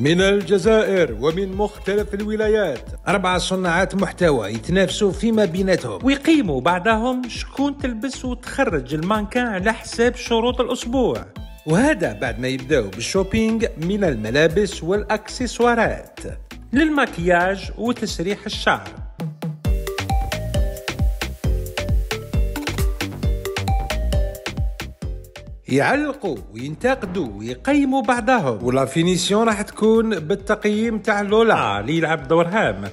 من الجزائر ومن مختلف الولايات أربعة صناعات محتوى يتنافسوا فيما بيناتهم. ويقيموا بعدهم شكون تلبس وتخرج المانكان على حساب شروط الأسبوع. وهذا بعد ما يبداو بالشوبينج من الملابس والأكسسوارات. للمكياج وتسريح الشعر. يعلقوا وينتقدوا ويقيموا بعضهم. ولا فينيسيون راح تكون بالتقييم تاع لولا. آه اللي يلعب دور هام.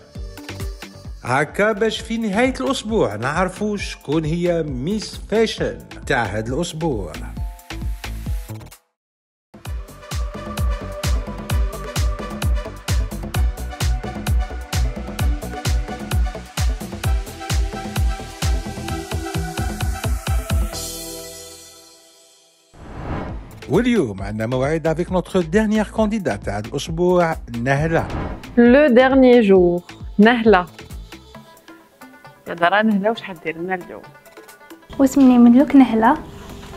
هكا باش في نهاية الأسبوع نعرفوا شكون هي Miss Fashion تاع هذا الأسبوع. واليوم عندنا موعد avec notre dernière candidate تاع الأسبوع نهله le dernier jour نهله يا درا نهله واش حدير لنا اليوم؟ واسمي ملوك نهله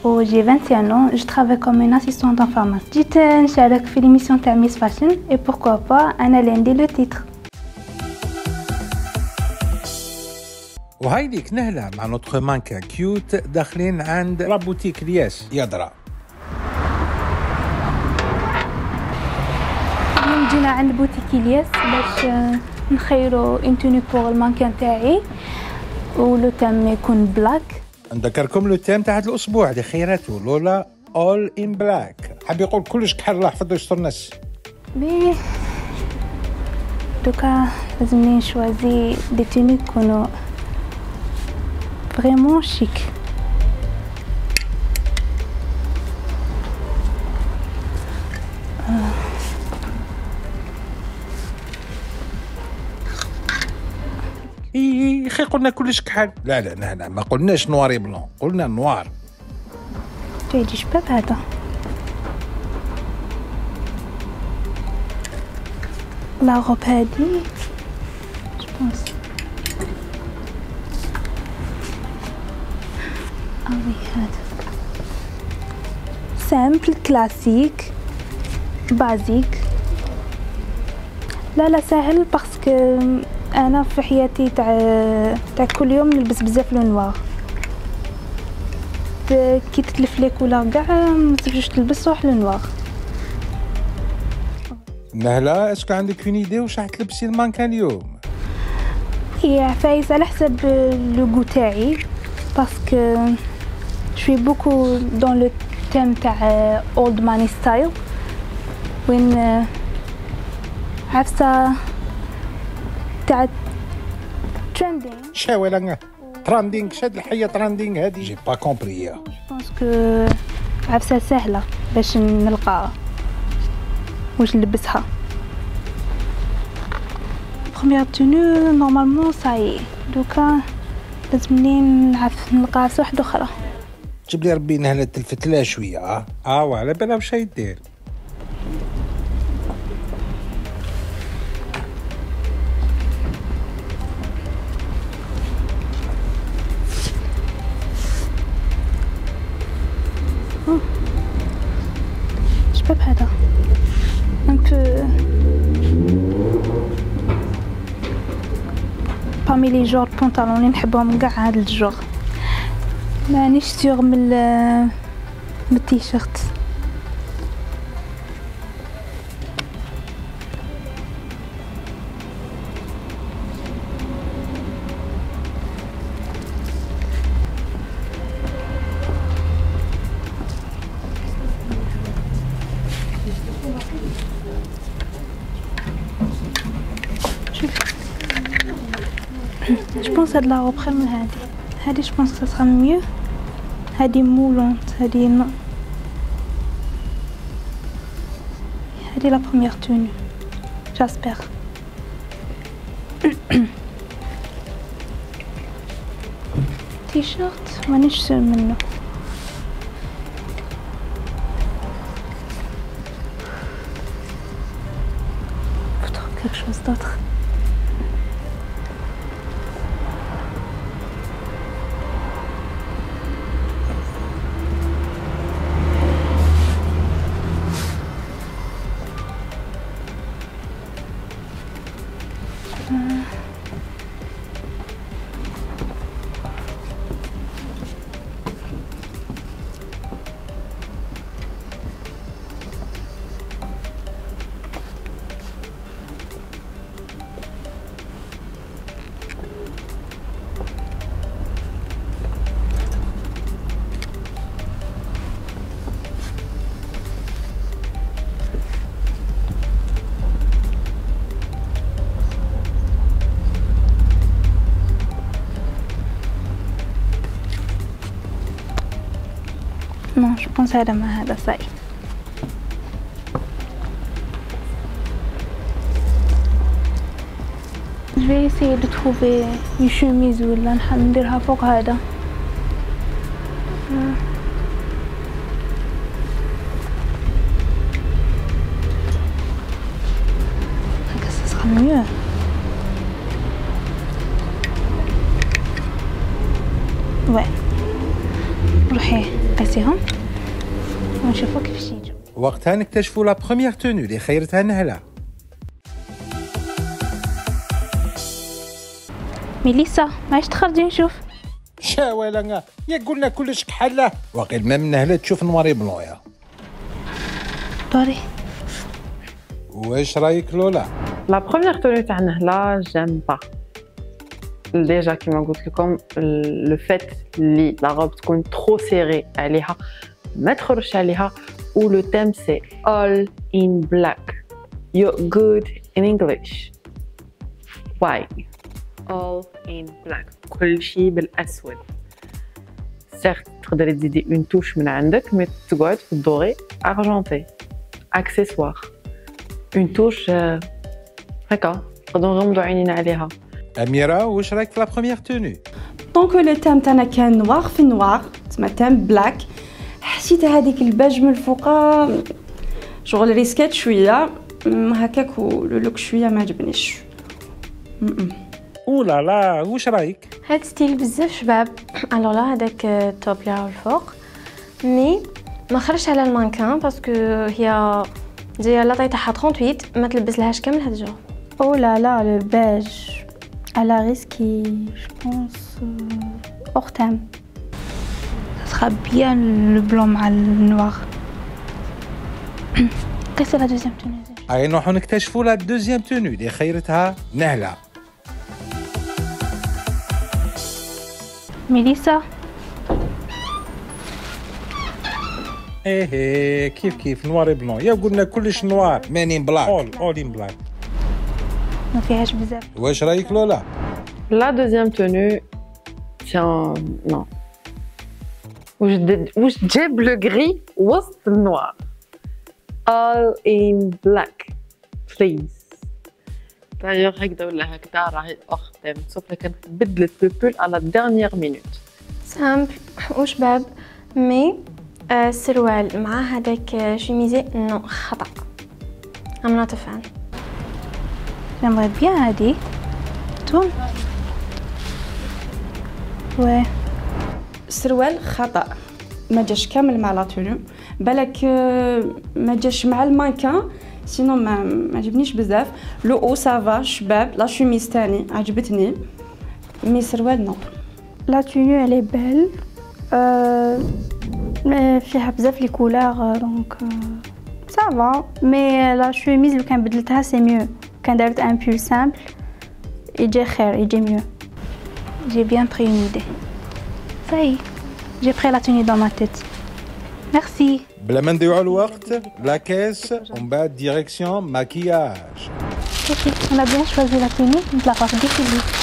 و j'ai 21 ans je travaille comme une assistante en pharmacie. جيت نشارك في l'émission تاع Miss Fashion et pourquoi pas أنا اللي عندي le titre وهاي ديك نهله مع notre mannequin كيوت داخلين عند la boutique الياس عند بوتيك إلياس باش آه، نخيرو une tenue pour ال mannequin تاعي. و le thème يكون black نذكركم le thème تاع هذا الأسبوع اللي خيرته لولا all in black حاب يقول كلش كحل الله يحفظه ويستر الناس mais دوكا لازمني نشوازي des tenues يكونوا vraiment chic قلنا كلش كحل. لا لا لا, لا ما قلناش noir et blanc قلنا noir. تيجي شباب هذا. la robe هادي. je pense oui هذا. simple classique basique لا لا سهل parce que أنا في حياتي تاع تاع كل يوم نلبس بزاف le noir. كي تتلف ليك ولا كاع ما تبجوش تلبس روح le noir. نهلا est-ce que عندك une idée واش راح تلبسي المانكان اليوم؟ هي فايز على حسب le goût تاعي parce que je suis beaucoup dans le thème تاع اولد ماني ستايل وين عفسه تاع ترندينغ شاولا تراندينغ شاد الحيه تراندينغ هادي. جي با كومبري بونسكو عفسة سهلة باش نلقى واش نلبسها. بروميير تونو نورمالمون صاي دوكا لازمني نعرف نلقى عفسة واحدة أخرى. جيب لي ربي نهلا تلفت لها شوية آه. آه وعلى بالها واش يدير. Les genres de pantalons اللي نحبهم كاع هاد الجور مانيش سيغ من من التيشيرت. بونس هاد لا روب خير من هادي هادي جو بونس سا ميو هادي مولونت هادي ن... هادي لا بروميير توني جاسبر تيشيرت مانيش سور منه Faut trouver quelque chose d'autre. Pense هذا ما هذا صحيح Je vais essayer de trouver une chemise ولا نح- نديرها فوق هذا وقتها نكتشفوا لا بروميير تونو اللي خيرتها نهله ميليسا ماش تخرجي نشوف؟ شاولا يا قلنا كلش كحلة. وقيل ما من نهله تشوف نواري بلويا. دوري واش رايك لولا؟ لا بروميير توني تاع نهلا جيم با. ديجا كيما قلت لكم لو فات لي لا روب تكون ترو سيري عليها ما تخرجش عليها. و le thème c'est all in black. You're good in English. Why? All in black. كل شيء بالأسود. certes تقدري تزيدي une touche من عندك mais تقعد في ال doré argenté accessoires une touche آه، هكا. نقدروا نغمضوا عينينا عليها. أميرة واش رايك في la première tenue donc le thème تاعنا كان noir في noir تسمى thème black حسيت هذيك الباج من الفوقا شغل ريسكات شوية هكاك le look شوية ما عجبنيش. اولا لا واش رأيك؟ هاد style بزاف شباب. alors لا هذاك ال top اللي الفوق. mais ما خرجش على ال mannequin parce que هي جاية la taille تاعها 38 ما تلبس لهاش كامل هاد الجو. Oh là là, le beige. Elle a risqué, je pense, euh, hors thème. Ça sera bien le blanc مع le noir. Qu'est-ce que c'est la deuxième tenue اي نروحوا نكتشفوا la deuxième tenue اللي خيرتها نهله ميليسا إيه إيه كيف كيف نواري بلون يا قلنا كلش نوار مانين black all all in black ما فيهاش بزاف واش رايك لولا La deuxième tenue, tiens, non. واش د- واش جاب le gris وسط ال noir all in black please. دايوغ هكذا ولا هكذا راهي أختي سوف كانت بدلت le pull على dernière minute simple وشباب mais آه، السروال مع هذاك chemisier non خطأ. I'm not a fan. J'aimerais bien هادي tenue Ouais. السروال خطأ. ما جاش كامل مع la tenue. بالك آه، ما جاش مع ال mannequin sinon ما ما عجبنيش بزاف. le haut ça va شباب. la chemise تاني. عجبتني. mais سروال non La tenue elle est belle. Euh, mais فيها بزاف لي كولور دونك ça va. Mais la chemise لو كان بدلتها c'est mieux. كان دارت un pull simple. يجي خير يجي mieux. J'ai bien pris une idée. Ça y est, j'ai pris la tenue dans ma tête. Merci. la caisse, on bat direction maquillage. Ok, on a bien choisi la tenue, de la robe défilée.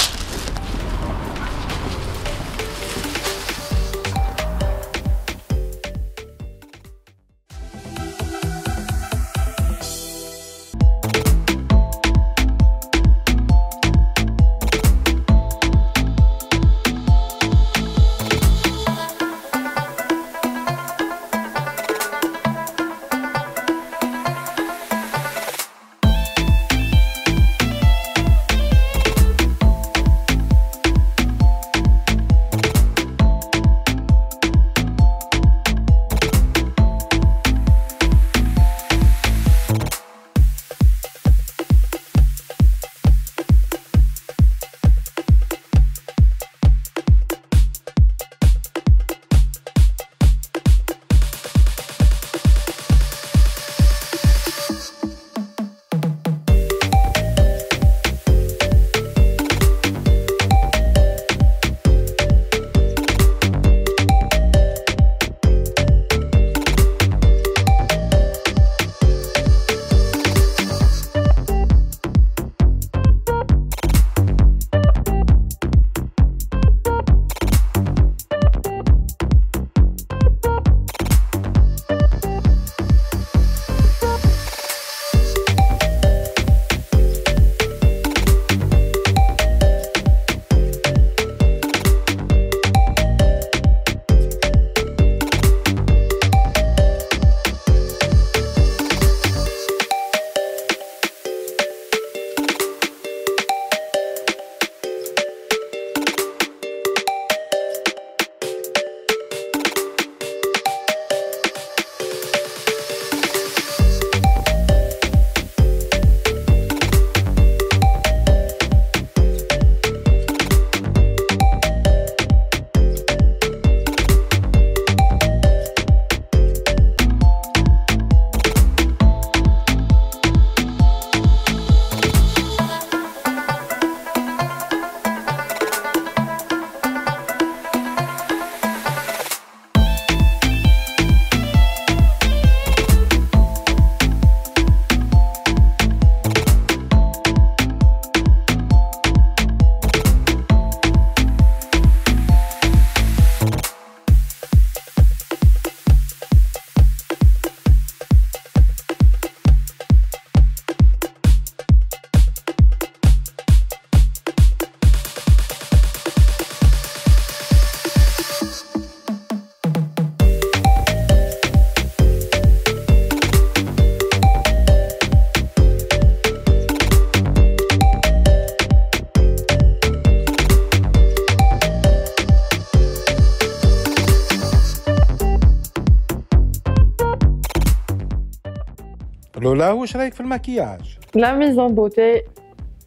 لولا واش رايك في المكياج لا ميزون بوتي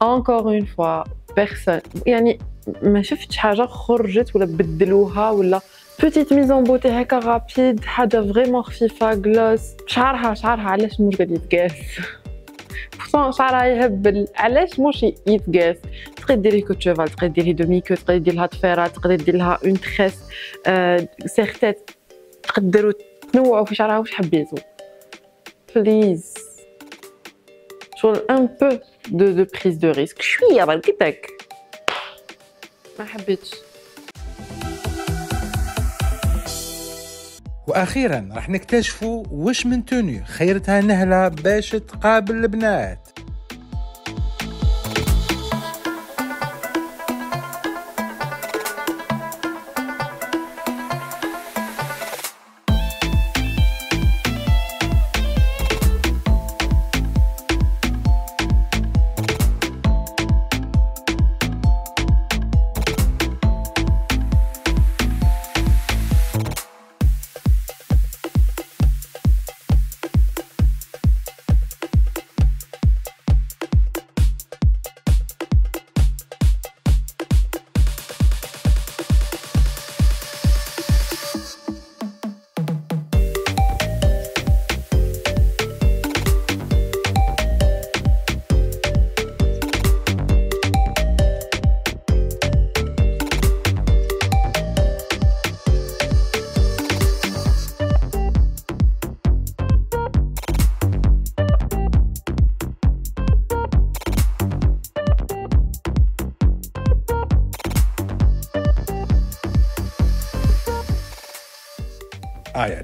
انكور اون فوا بيرسون يعني ما شفتش حاجة خرجت ولا بدلوها ولا بوتيت ميزون بوتي هكا رابيد حاجة فريمون خفيفه جلوس شعرها شعرها علاش مش قاعد يتقاس بورسون شعرها يهبل علاش مش يتقاس تقدر ديري كوت شوفال تقدر ديري دومي كو تقدر دير لها تقدر دير لها اون تريس سيغتات تقدروا تنوعوا في شعرها واش حبيتو please شغل un peu de de prise de risque شوية بركتك ما حبيتش وأخيرا راح نكتشفوا وش من tenue خيرتها نهلة باش تقابل البنات.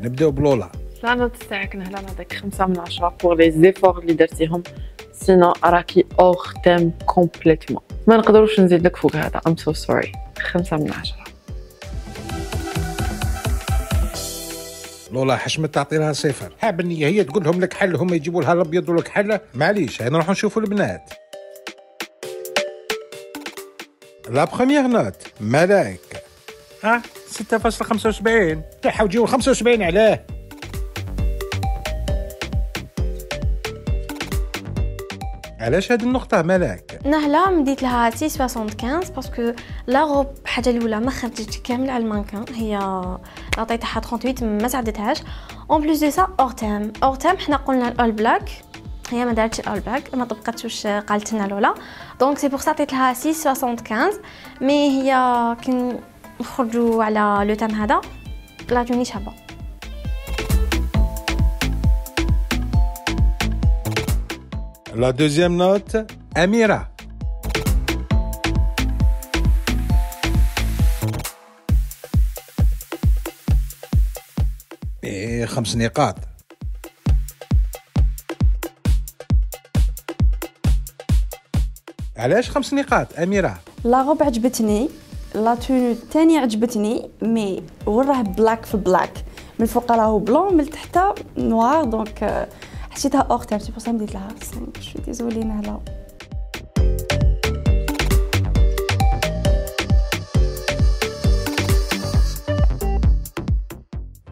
نبداو بلولا la note تاعك نهلا نعطيك خمسة من عشرة pour les efforts اللي درتيهم. sinon راكي hors thème complètement ما نقدروش نزيد لك فوق هذا. I'm so sorry خمسة من عشرة. لولا حشمت تعطي لها صفر. حاب النية هي تقول لهم الكحل هم يجيبوا لها الأبيض والكحل. معليش هاي نروحوا نشوفوا البنات. la première note ملاك ها؟ 6.75 راحوا تجيو 75 علاه. علاش هذه النقطة ملاك؟ نهلا مديت لها 6.75 parce que la robe حاجة الأولى ما خرجتش كامل على المانكان. هي la taille تاعها 38 ما تعدتهاش. en plus de ça hors thème hors thème حنا قلنا ال all black هي ما دارتش ال all black ما طبقتش واش قالت لنا لولا Donc c'est pour ça عطيت لها 6.75 mais هي كي نخرجوا على le thème هذا. La tenue شابة. La deuxième note أميرة إيه خمس نقاط. علاش خمس نقاط أميرة؟ La robe عجبتني. La tenue الثانية عجبتني mais وين راه black في black من الفوق راهو blanc من التحت noir donc آه، حسيتها hors thème c'est pour ça مديت لها 5 شوي désolée نهلا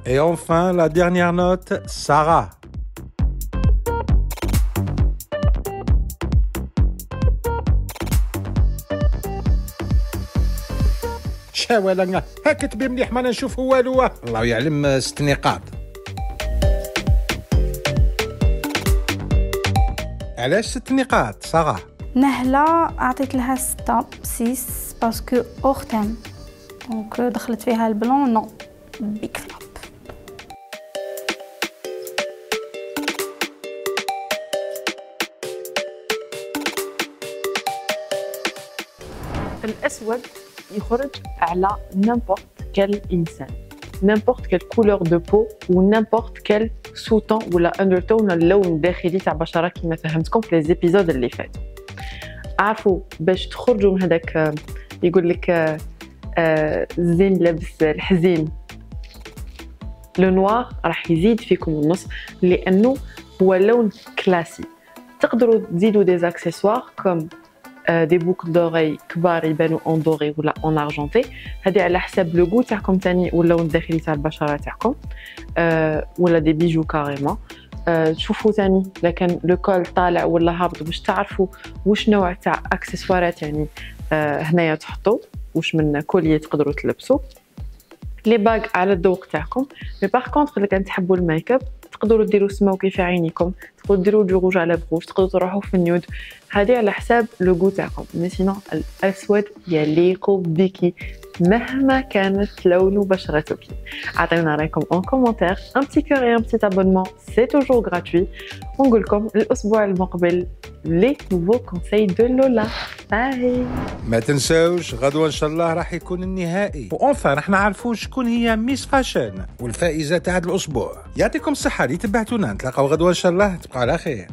Et enfin, la dernière note, Sarah. شاولا هاك كتبي مليح ما نشوف والو. الله يعلم ست نقاط. علاش ست نقاط؟ صغا نهلة أعطيت لها ستة سيس باسكو أختم دونك دخلت فيها البلون نو بيك فلوب الأسود يخرج على n'importe quel انسان n'importe quelle couleur de peau و n'importe quel sous-ton ولا undertone ولا اللون الداخلي تاع بشره كما فهمتكم في les épisodes اللي فاتوا عارفوا باش تخرجوا من هذاك يقول لك الزين لابس الحزين le noir راح يزيد فيكم النص لأنه هو لون classy تقدروا تزيدوا des accessoires comme des boucles d'oreilles كبار يبانوا en doré ولا en argenté هذه على حساب le goût تاعكم تاني واللون الداخلي تاع البشرة تاعكم. آه، ولا des bijoux carrément تشوفوا ثاني لكن le col طالع ولا هابط باش تعرفوا واش نوع تاع اكسسوارات يعني آه، هنايا تحطوا واش من collier تقدروا تلبسوا. les bagues على الذوق تاعكم. mais par contre إذا كان تحبوا ال make up تقدروا ديروا سموكي في عينيكم تقدروا ديروا du rouge à lèvres rouge تقدروا تروحوا في ال nude. هذه على حساب le goût تاعكم mais sinon الأسود يليق بك مهما كانت لون بشرتك. عطيونا رأيكم en commentaire un petit cœur un petit abonnement c'est toujours gratuit ونقول لكم الأسبوع المقبل les nouveaux conseils de لولا باي ما تنساوش غدوة إن شاء الله راح يكون النهائي. و enfin راح نعرفوا شكون هي Miss Fashion والفائزة تاع الأسبوع. يعطيكم الصحة اللي تبعتونا نتلاقاو غدوة إن شاء الله. تبقى على خير.